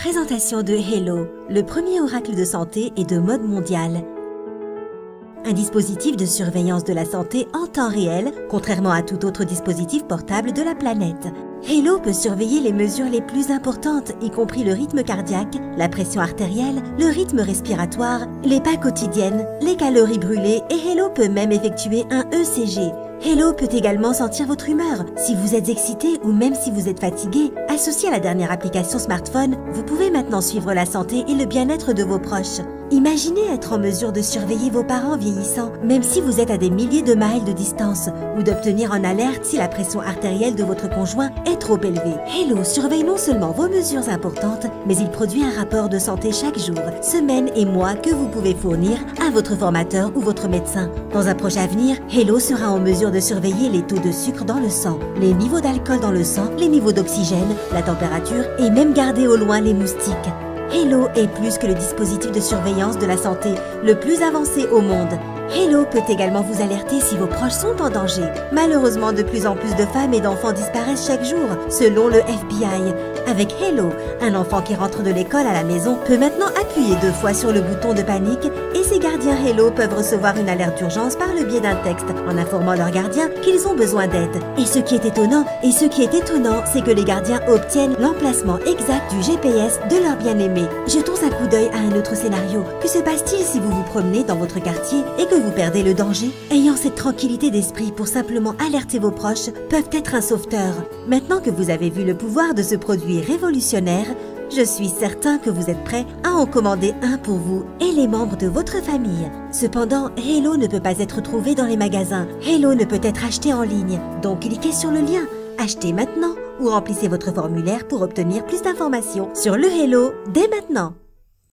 Présentation de Hello, le premier oracle de santé et de mode mondial. Un dispositif de surveillance de la santé en temps réel, contrairement à tout autre dispositif portable de la planète. Hello peut surveiller les mesures les plus importantes, y compris le rythme cardiaque, la pression artérielle, le rythme respiratoire, les pas quotidiennes, les calories brûlées et Hello peut même effectuer un ECG, Hello peut également sentir votre humeur. Si vous êtes excité ou même si vous êtes fatigué, associé à la dernière application smartphone, vous pouvez maintenant suivre la santé et le bien-être de vos proches. Imaginez être en mesure de surveiller vos parents vieillissants, même si vous êtes à des milliers de miles de distance, ou d'obtenir en alerte si la pression artérielle de votre conjoint est trop élevée. Hello surveille non seulement vos mesures importantes, mais il produit un rapport de santé chaque jour, semaine et mois que vous pouvez fournir à votre formateur ou votre médecin. Dans un projet avenir, Hello sera en mesure de surveiller les taux de sucre dans le sang, les niveaux d'alcool dans le sang, les niveaux d'oxygène, la température et même garder au loin les moustiques. Hello est plus que le dispositif de surveillance de la santé le plus avancé au monde. Hello peut également vous alerter si vos proches sont en danger. Malheureusement, de plus en plus de femmes et d'enfants disparaissent chaque jour, selon le FBI. Avec Hello, un enfant qui rentre de l'école à la maison peut maintenant appuyer deux fois sur le bouton de panique et ses gardiens Hello peuvent recevoir une alerte d'urgence par le biais d'un texte en informant leurs gardiens qu'ils ont besoin d'aide. Et ce qui est étonnant, et ce qui est étonnant, c'est que les gardiens obtiennent l'emplacement exact du GPS de leur bien-aimé. Jetons un coup d'œil à un autre scénario. Que se passe-t-il si vous vous promenez dans votre quartier et que vous perdez le danger? Ayant cette tranquillité d'esprit pour simplement alerter vos proches peuvent être un sauveteur. Maintenant que vous avez vu le pouvoir de ce produit révolutionnaire, je suis certain que vous êtes prêts à en commander un pour vous et les membres de votre famille. Cependant, Hello ne peut pas être trouvé dans les magasins. Hello ne peut être acheté en ligne. Donc cliquez sur le lien Achetez maintenant ou remplissez votre formulaire pour obtenir plus d'informations sur le Hello dès maintenant.